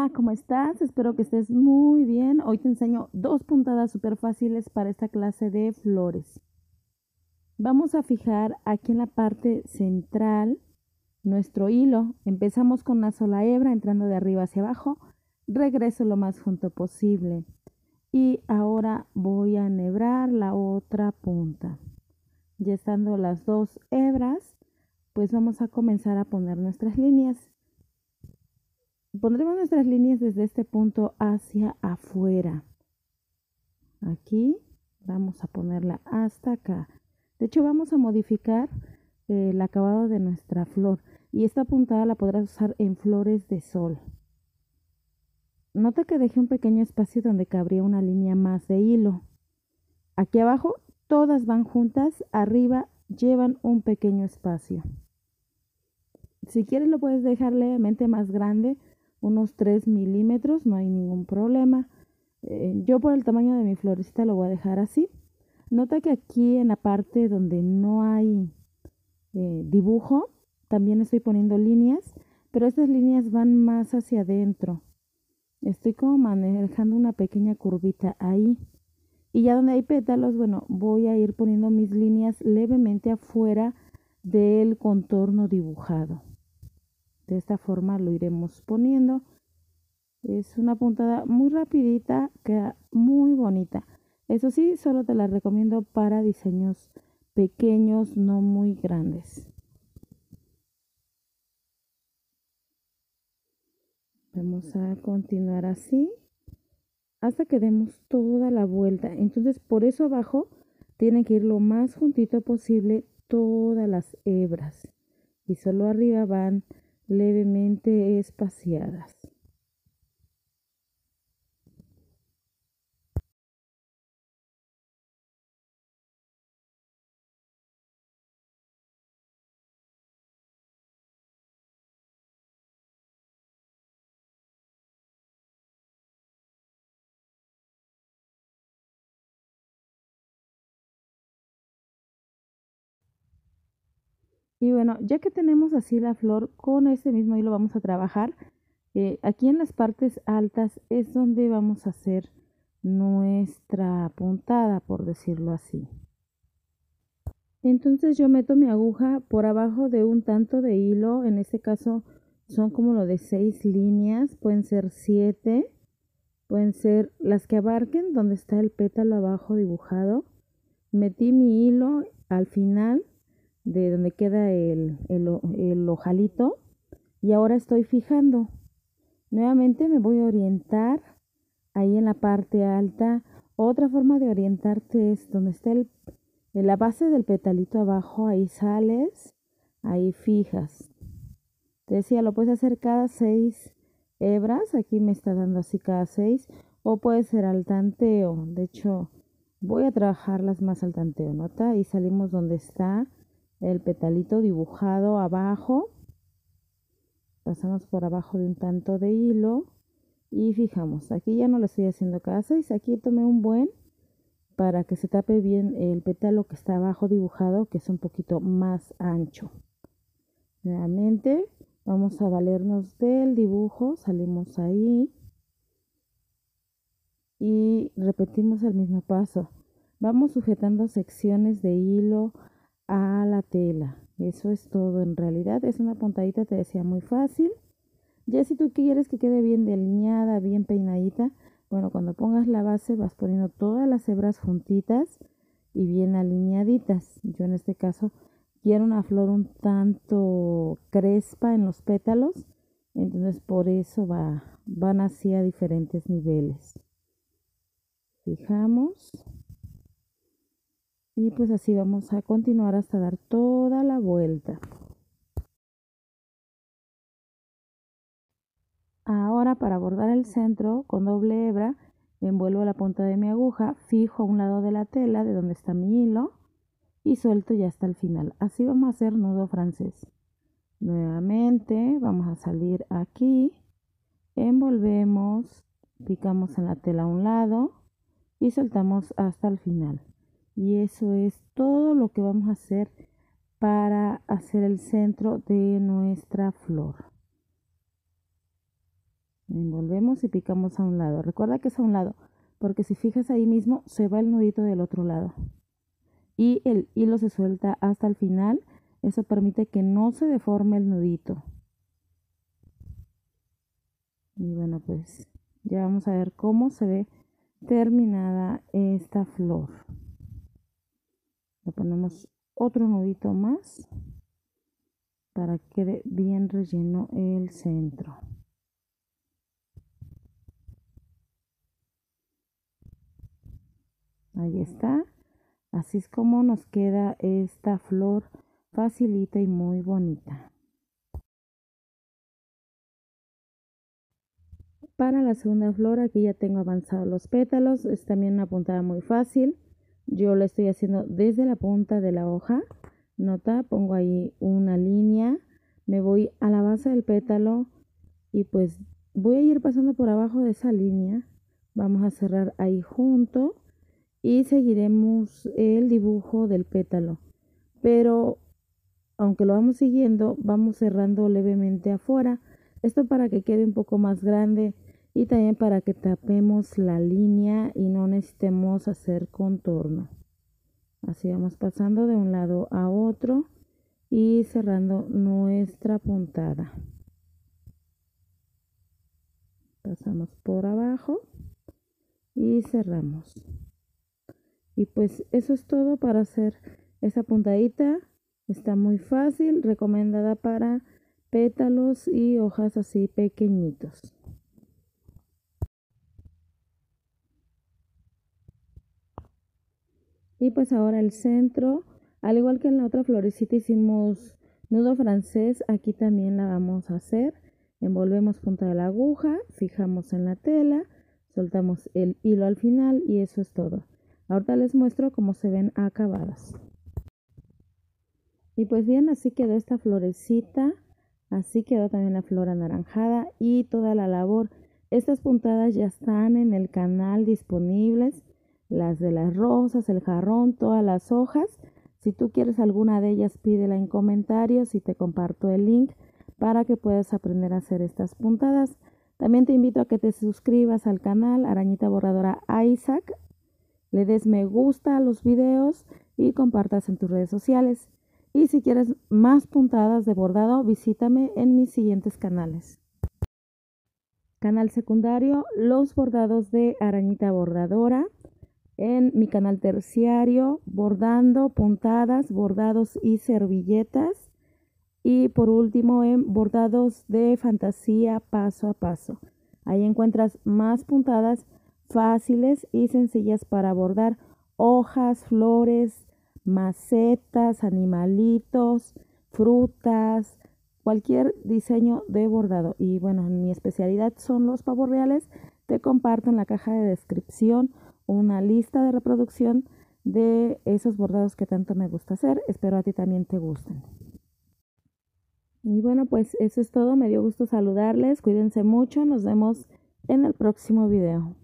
Hola, ¿cómo estás? Espero que estés muy bien. Hoy te enseño dos puntadas súper fáciles para esta clase de flores. Vamos a fijar aquí en la parte central nuestro hilo. Empezamos con una sola hebra entrando de arriba hacia abajo. Regreso lo más junto posible. Y ahora voy a enhebrar la otra punta. Ya estando las dos hebras, pues vamos a comenzar a poner nuestras líneas. Pondremos nuestras líneas desde este punto hacia afuera. Aquí vamos a ponerla hasta acá. De hecho, vamos a modificar eh, el acabado de nuestra flor. Y esta puntada la podrás usar en flores de sol. Nota que dejé un pequeño espacio donde cabría una línea más de hilo. Aquí abajo todas van juntas, arriba llevan un pequeño espacio. Si quieres lo puedes dejar levemente más grande unos 3 milímetros, no hay ningún problema. Eh, yo por el tamaño de mi florecita lo voy a dejar así. Nota que aquí en la parte donde no hay eh, dibujo, también estoy poniendo líneas, pero estas líneas van más hacia adentro. Estoy como manejando una pequeña curvita ahí. Y ya donde hay pétalos, bueno, voy a ir poniendo mis líneas levemente afuera del contorno dibujado. De esta forma lo iremos poniendo. Es una puntada muy rapidita, queda muy bonita. Eso sí, solo te la recomiendo para diseños pequeños, no muy grandes. Vamos a continuar así hasta que demos toda la vuelta. Entonces, por eso abajo tienen que ir lo más juntito posible todas las hebras. Y solo arriba van levemente espaciadas. Y bueno, ya que tenemos así la flor, con este mismo hilo vamos a trabajar. Eh, aquí en las partes altas es donde vamos a hacer nuestra puntada, por decirlo así. Entonces yo meto mi aguja por abajo de un tanto de hilo, en este caso son como lo de seis líneas, pueden ser siete, pueden ser las que abarquen donde está el pétalo abajo dibujado. Metí mi hilo al final de donde queda el, el, ojalito y ahora estoy fijando. Nuevamente me voy a orientar ahí en la parte alta. Otra forma de orientarte es donde está el, en la base del petalito abajo, ahí sales, ahí fijas. Te decía, lo puedes hacer cada seis hebras, aquí me está dando así cada seis, o puede ser al tanteo. De hecho, voy a trabajarlas más al tanteo, ¿nota? Y salimos donde está el petalito dibujado abajo. Pasamos por abajo de un tanto de hilo y fijamos aquí ya no lo estoy haciendo cada seis aquí tomé un buen para que se tape bien el pétalo que está abajo dibujado que es un poquito más ancho nuevamente vamos a valernos del dibujo salimos ahí y repetimos el mismo paso. Vamos sujetando secciones de hilo a la tela. Eso es todo en realidad. Es una puntadita, te decía, muy fácil. Ya si tú quieres que quede bien delineada, bien peinadita, bueno, cuando pongas la base vas poniendo todas las hebras juntitas y bien alineaditas. Yo en este caso quiero una flor un tanto crespa en los pétalos, entonces por eso va, van así a diferentes niveles. Fijamos. Y pues así vamos a continuar hasta dar toda la vuelta. Ahora para bordar el centro con doble hebra, envuelvo la punta de mi aguja, fijo a un lado de la tela de donde está mi hilo y suelto ya hasta el final. Así vamos a hacer nudo francés. Nuevamente vamos a salir aquí, envolvemos, picamos en la tela a un lado y soltamos hasta el final. Y eso es todo lo que vamos a hacer para hacer el centro de nuestra flor. envolvemos y picamos a un lado. Recuerda que es a un lado porque si fijas ahí mismo se va el nudito del otro lado. Y el hilo se suelta hasta el final. Eso permite que no se deforme el nudito. Y bueno pues ya vamos a ver cómo se ve terminada esta flor ponemos otro nudito más para que quede bien relleno el centro. Ahí está. Así es como nos queda esta flor facilita y muy bonita. Para la segunda flor aquí ya tengo avanzados los pétalos es también una puntada muy fácil yo lo estoy haciendo desde la punta de la hoja nota pongo ahí una línea me voy a la base del pétalo y pues voy a ir pasando por abajo de esa línea. Vamos a cerrar ahí junto y seguiremos el dibujo del pétalo. Pero aunque lo vamos siguiendo vamos cerrando levemente afuera. Esto para que quede un poco más grande y también para que tapemos la línea y no necesitemos hacer contorno. Así vamos pasando de un lado a otro y cerrando nuestra puntada. Pasamos por abajo y cerramos. Y pues eso es todo para hacer esa puntadita. Está muy fácil recomendada para pétalos y hojas así pequeñitos y pues ahora el centro al igual que en la otra florecita hicimos nudo francés. Aquí también la vamos a hacer. Envolvemos punta de la aguja fijamos en la tela soltamos el hilo al final y eso es todo. Ahorita les muestro cómo se ven acabadas. Y pues bien así quedó esta florecita. Así quedó también la flor anaranjada y toda la labor. Estas puntadas ya están en el canal disponibles las de las rosas, el jarrón, todas las hojas. Si tú quieres alguna de ellas, pídela en comentarios y te comparto el link para que puedas aprender a hacer estas puntadas. También te invito a que te suscribas al canal Arañita Borradora Isaac, le des me gusta a los videos y compartas en tus redes sociales. Y si quieres más puntadas de bordado, visítame en mis siguientes canales. Canal secundario, los bordados de Arañita Bordadora en mi canal terciario, bordando, puntadas, bordados y servilletas. Y por último en bordados de fantasía paso a paso. Ahí encuentras más puntadas fáciles y sencillas para bordar hojas, flores, macetas, animalitos, frutas, cualquier diseño de bordado. Y bueno, mi especialidad son los pavos reales. Te comparto en la caja de descripción una lista de reproducción de esos bordados que tanto me gusta hacer. Espero a ti también te gusten. Y bueno, pues eso es todo. Me dio gusto saludarles. Cuídense mucho. Nos vemos en el próximo video.